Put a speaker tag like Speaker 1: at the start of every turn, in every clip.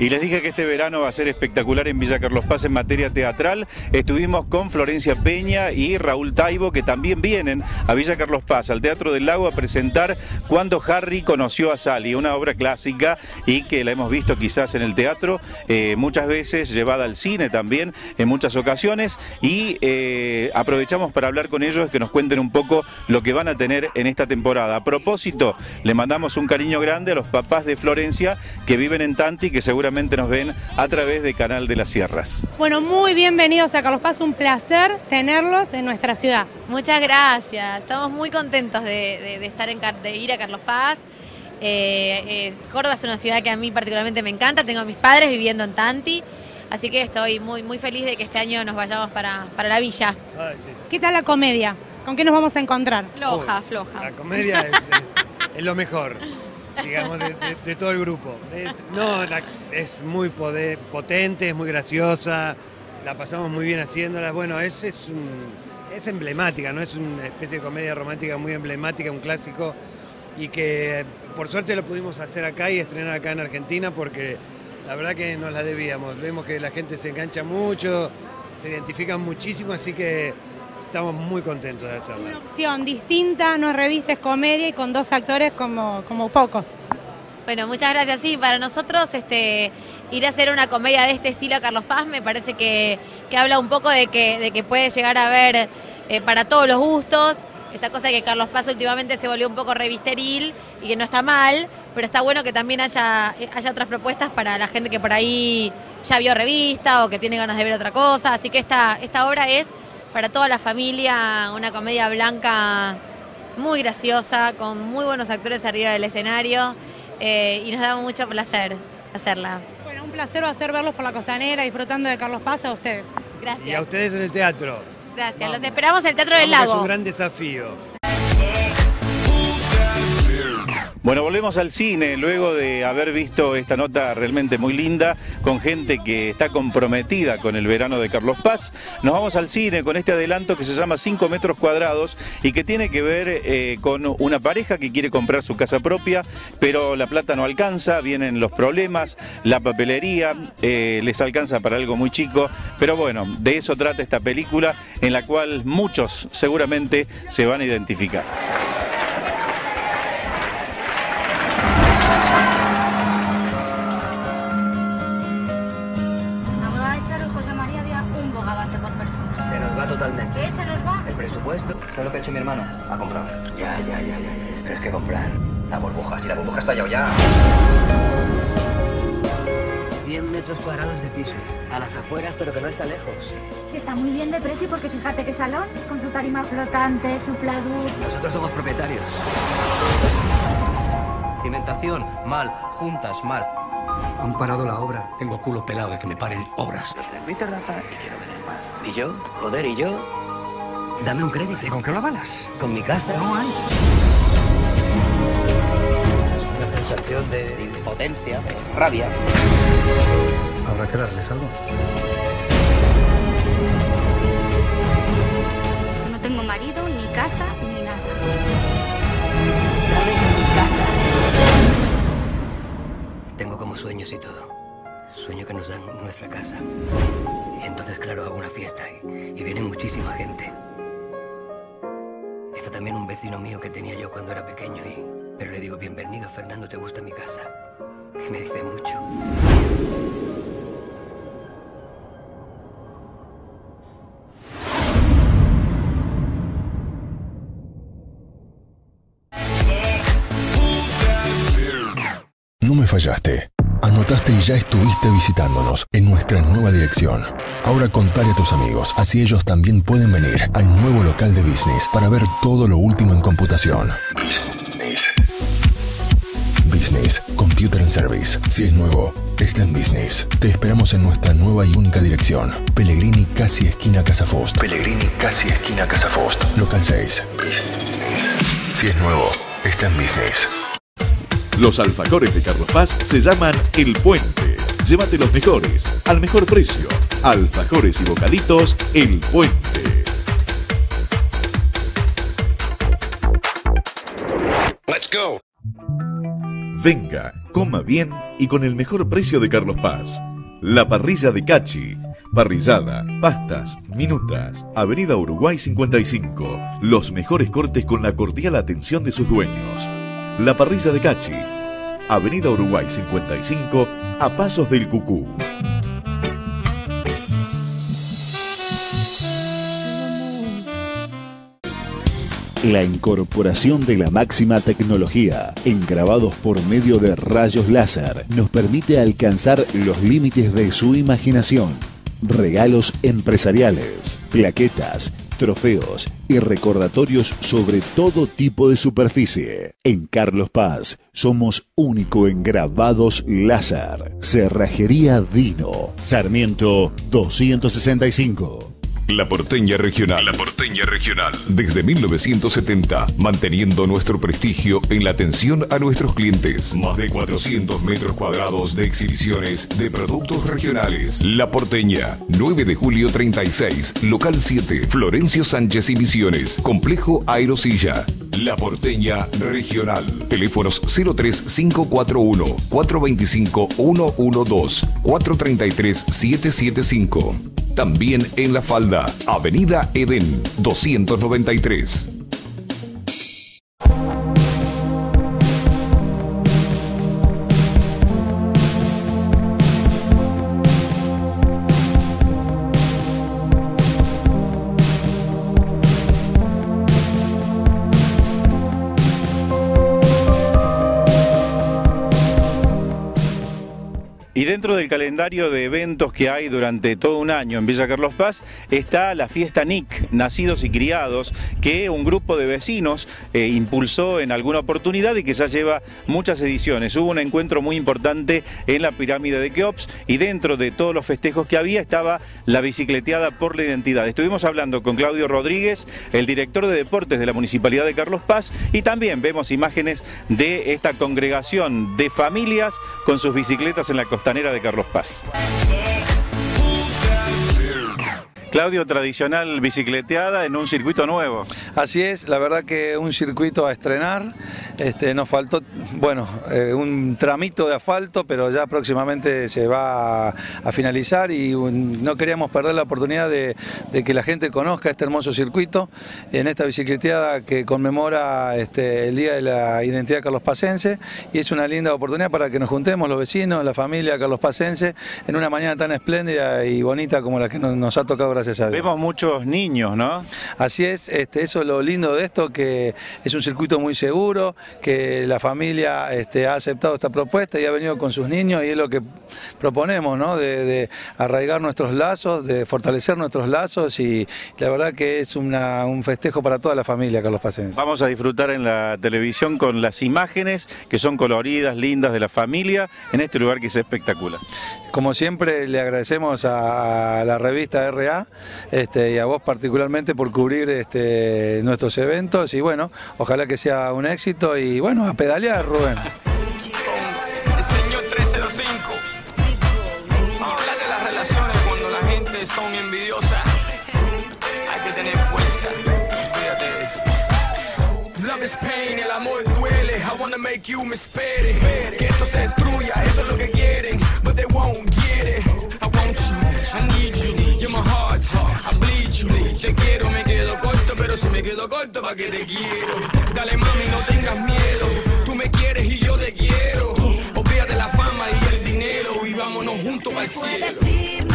Speaker 1: Y les dije que este verano va a ser espectacular en Villa Carlos Paz en materia teatral. Estuvimos con Florencia Peña y Raúl Taibo, que también vienen a Villa Carlos Paz, al Teatro del Lago, a presentar Cuando Harry conoció a Sally, una obra clásica y que la hemos visto quizás en el teatro, eh, muchas veces llevada al cine también, en muchas ocasiones. Y eh, aprovechamos para hablar con ellos, que nos cuenten un poco lo que van a tener en esta temporada. A propósito, le mandamos un cariño grande a los papás de Florencia que viven en Tanti, que seguramente nos ven a través de Canal de las Sierras.
Speaker 2: Bueno, muy bienvenidos a Carlos Paz, un placer tenerlos en nuestra ciudad.
Speaker 3: Muchas gracias, estamos muy contentos de, estar en, de ir a Carlos Paz. Eh, eh, Córdoba es una ciudad que a mí particularmente me encanta, tengo a mis padres viviendo en Tanti, así que estoy muy, muy feliz de que este año nos vayamos para, para la villa.
Speaker 2: ¿Qué tal la comedia? ¿Con qué nos vamos a encontrar?
Speaker 3: Floja, floja.
Speaker 4: La comedia es lo mejor digamos, de, todo el grupo. no, es muy poder, potente, es muy graciosa, la pasamos muy bien haciéndola. Bueno, es, es, es emblemática, ¿no? Es una especie de comedia romántica muy emblemática, un clásico, y que por suerte lo pudimos hacer acá y estrenar acá en Argentina porque la verdad que nos la debíamos. Vemos que la gente se engancha mucho, se identifican muchísimo, así que estamos muy contentos de hacerlo.
Speaker 2: Una opción distinta, no revistes comedia y con dos actores como, como pocos.
Speaker 3: Bueno, muchas gracias. Sí, para nosotros este, ir a hacer una comedia de este estilo a Carlos Paz me parece que, habla un poco de que, de que puede llegar a ver eh, para todos los gustos. Esta cosa de que Carlos Paz últimamente se volvió un poco revisteril y que no está mal, pero está bueno que también haya, haya otras propuestas para la gente que por ahí ya vio revista o que tiene ganas de ver otra cosa. Así que esta, esta obra es para toda la familia, una comedia blanca muy graciosa, con muy buenos actores arriba del escenario eh, y nos da mucho placer hacerla.
Speaker 2: Bueno, un placer va a ser verlos por la costanera disfrutando de Carlos Paz a ustedes.
Speaker 3: Gracias.
Speaker 4: Y a ustedes en el teatro.
Speaker 3: Gracias, los esperamos en el Teatro del Lago.
Speaker 4: Es un gran desafío.
Speaker 1: Bueno, volvemos al cine luego de haber visto esta nota realmente muy linda con gente que está comprometida con el verano de Carlos Paz. Nos vamos al cine con este adelanto que se llama 5 metros cuadrados y que tiene que ver eh, con una pareja que quiere comprar su casa propia, pero la plata no alcanza, vienen los problemas, la papelería, eh, les alcanza para algo muy chico, pero bueno, de eso trata esta película en la cual muchos seguramente se van a identificar.
Speaker 5: Presupuesto. ¿Sabes lo que ha hecho mi hermano? Ha comprado. Ya, ya, ya, ya, ya. Pero es que comprar. La burbuja, si la burbuja está ya ya. 10 metros cuadrados de piso. A las afueras, pero que no está lejos.
Speaker 6: Está muy bien de precio porque fíjate qué salón. Con su tarima flotante, su pladur.
Speaker 5: Nosotros somos propietarios. Cimentación, mal. Juntas, mal.
Speaker 7: Han parado la obra.
Speaker 5: Tengo culo pelado de que me paren obras. Mi terraza y quiero vender mal. ¿Y yo? Joder, ¿y yo? Dame un crédito.
Speaker 7: ¿Con qué lo avalas?
Speaker 5: Con mi casa.
Speaker 7: No hay.
Speaker 5: Es una sensación de impotencia, de rabia.
Speaker 7: Habrá que darles algo.
Speaker 6: No tengo marido, ni casa, ni nada.
Speaker 5: Dame mi casa. Tengo como sueños y todo. Sueño que nos dan nuestra casa. Y entonces, claro, hago una fiesta y, y viene muchísima gente. También un vecino mío que tenía yo cuando era pequeño y... Pero le digo, bienvenido, Fernando, ¿te gusta mi casa? Que me dice mucho.
Speaker 8: No me fallaste. Anotaste y ya estuviste visitándonos en nuestra nueva dirección. Ahora contale a tus amigos, así ellos también pueden venir al nuevo local de Business para ver todo lo último en computación. Business. Business, Computer and Service. Si es nuevo, está en Business. Te esperamos en nuestra nueva y única dirección. Pellegrini, casi esquina Casa Fost. Pellegrini, casi esquina Casa Fost. Local 6. Business. Si es nuevo, está en Business.
Speaker 9: Los alfajores de Carlos Paz se llaman El Puente. Llévate los mejores, al mejor precio. Alfajores y bocaditos El Puente.
Speaker 10: Let's go.
Speaker 9: Venga Coma bien y con el mejor precio de Carlos Paz. La parrilla de Cachi. Parrillada, pastas, minutas. Avenida Uruguay 55. Los mejores cortes con la cordial atención de sus dueños. La parrilla de Cachi. Avenida Uruguay 55, a pasos del Cucú.
Speaker 10: La incorporación de la máxima tecnología en grabados por medio de rayos láser nos permite alcanzar los límites de su imaginación. Regalos empresariales, plaquetas, trofeos y recordatorios sobre todo tipo de superficie. En Carlos Paz somos único en grabados láser. Cerrajería Dino. Sarmiento 265.
Speaker 8: La Porteña Regional. La Porteña Regional. Desde 1970, manteniendo nuestro prestigio en la atención a nuestros clientes. Más de 400 metros cuadrados de exhibiciones de productos regionales. La Porteña, 9 de julio 36, local 7, Florencio Sánchez y Misiones, Complejo Aerosilla. La Porteña Regional. Teléfonos 03541 425 112 433 775. También en La Falda, Avenida Edén 293.
Speaker 1: Dentro del calendario de eventos que hay durante todo un año en Villa Carlos Paz está la fiesta NIC, Nacidos y Criados, que un grupo de vecinos eh, impulsó en alguna oportunidad y que ya lleva muchas ediciones. Hubo un encuentro muy importante en la pirámide de Keops y dentro de todos los festejos que había estaba la bicicleteada por la identidad. Estuvimos hablando con Claudio Rodríguez, el director de deportes de la Municipalidad de Carlos Paz y también vemos imágenes de esta congregación de familias con sus bicicletas en la costanera de Carlos Paz. Claudio, tradicional bicicleteada en un circuito nuevo.
Speaker 11: Así es, la verdad que un circuito a estrenar. Este, nos faltó, bueno, eh, un tramito de asfalto, pero ya próximamente se va a, finalizar y no queríamos perder la oportunidad de, que la gente conozca este hermoso circuito en esta bicicleteada que conmemora este, el Día de la Identidad Carlospacense y es una linda oportunidad para que nos juntemos los vecinos, la familia carlospacense en una mañana tan espléndida y bonita como la que nos, nos ha tocado gracias a Dios.
Speaker 1: Vemos muchos niños, ¿no?
Speaker 11: Así es, este, eso es lo lindo de esto, que es un circuito muy seguro, que la familia este, ha aceptado esta propuesta y ha venido con sus niños y es lo que proponemos, ¿no? De, de arraigar nuestros lazos, de fortalecer nuestros lazos y la verdad que es una- un festejo para toda la familia, Carlos Pacense.
Speaker 1: Vamos a disfrutar en la televisión con las imágenes que son coloridas, lindas de la familia en este lugar que es espectacular.
Speaker 11: Como siempre, le agradecemos a la revista RA este, y a vos particularmente por cubrir este, nuestros eventos y bueno, ojalá que sea un éxito y bueno, a pedalear, Rubén.
Speaker 12: El señor 305. Habla de las relaciones cuando la gente son envidiosas. Hay que tener fuerza. Fíjate de eso. Love is pain, el amor duele. I wanna make you Te quiero, me quedo corto, pero si me quedo corto, ¿pa' qué te quiero? Dale mami, no tengas miedo. Tú me quieres y yo te quiero. Olvídate la fama y el dinero y vámonos juntos al cielo.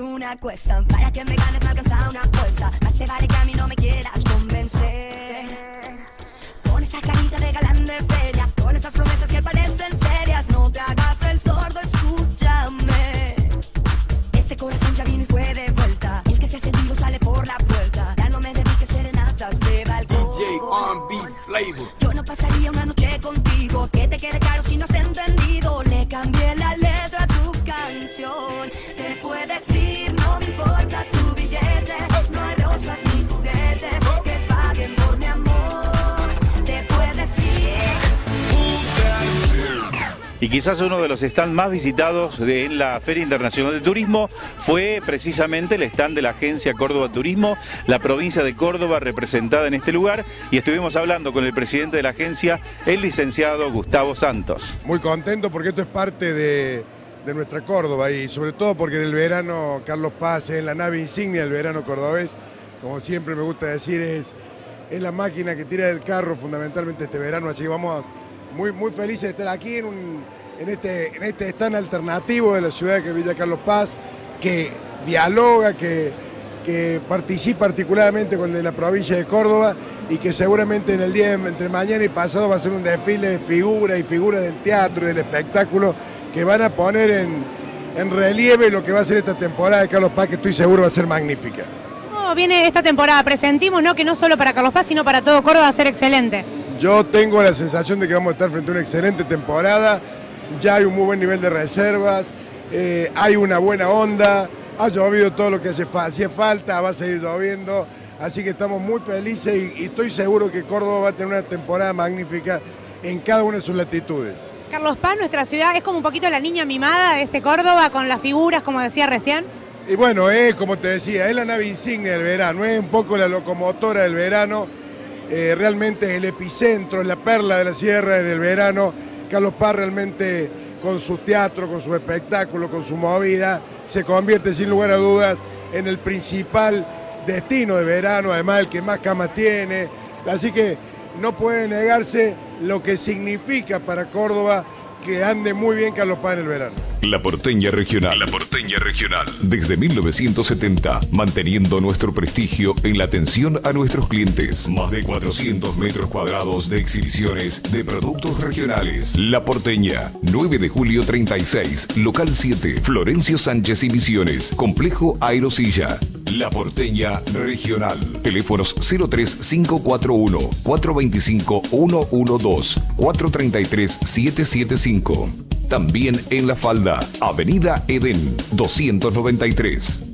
Speaker 6: una
Speaker 13: cuesta. Para que me ganes me alcanza una apuesta. Más te vale que a mí no me quieras convencer. Con esa carita de galán de feria, con esas promesas que parecen serias, no te hagas el sordo, escúchame. Este corazón ya vino y fue de vuelta. El que se hace vivo sale
Speaker 12: por
Speaker 13: la puerta. Ya no me dediques serenatas de balcón. DJ R&B
Speaker 12: Flavor.
Speaker 13: Yo no pasaría una noche contigo, que te quede caro si no has entendido. Le cambié
Speaker 1: Y quizás uno de los stands más visitados de- en la Feria Internacional de Turismo fue precisamente el stand de la agencia Córdoba Turismo, la provincia de Córdoba representada en este lugar. Y estuvimos hablando con el presidente de la agencia, el licenciado Gustavo Santos.
Speaker 14: Muy contento porque esto es parte de, de nuestra Córdoba y sobre todo porque en el verano Carlos Paz es la nave insignia del verano cordobés. Como siempre me gusta decir, es, es la máquina que tira del carro fundamentalmente este verano. Así que vamos muy, muy felices de estar aquí en, este, en este stand alternativo de la ciudad que Villa Carlos Paz, que dialoga, que, que participa particularmente con el de la provincia de Córdoba y que seguramente en el día entre mañana y pasado va a ser un desfile de figuras y figuras del teatro y del espectáculo que van a poner en, en relieve lo que va a ser esta temporada de Carlos Paz, que estoy seguro va a ser magnífica.
Speaker 2: ¿Cómo viene esta temporada? Presentimos, ¿no? Que no solo para Carlos Paz, sino para todo Córdoba va a ser excelente.
Speaker 14: Yo tengo la sensación de que vamos a estar frente a una excelente temporada, ya hay un muy buen nivel de reservas, eh, hay una buena onda, ha llovido todo lo que hacía falta, va a seguir lloviendo, así que estamos muy felices y, y estoy seguro que Córdoba va a tener una temporada magnífica en cada una de sus latitudes.
Speaker 2: Carlos Paz, nuestra ciudad, es como un poquito la niña mimada de este Córdoba, con las figuras, como decía recién.
Speaker 14: Y bueno, es como te decía, es la nave insignia del verano, es un poco la locomotora del verano, eh, realmente es el epicentro, es la perla de la sierra en el verano. Carlos Paz realmente con su teatro, con su espectáculo, con su movida, se convierte sin lugar a dudas en el principal destino de verano, además el que más camas tiene. Así que no puede negarse lo que significa para Córdoba que ande muy bien Carlos Paz el verano.
Speaker 15: La Porteña Regional. La Porteña Regional. Desde 1970, manteniendo nuestro prestigio en la atención a nuestros clientes. Más de 400 metros cuadrados de exhibiciones de productos regionales. La Porteña. 9 de julio 36. Local 7. Florencio Sánchez y Misiones. Complejo Aerosilla. La Porteña Regional. Teléfonos 03541 425 112 433 775. También en La Falda, Avenida Edén 293.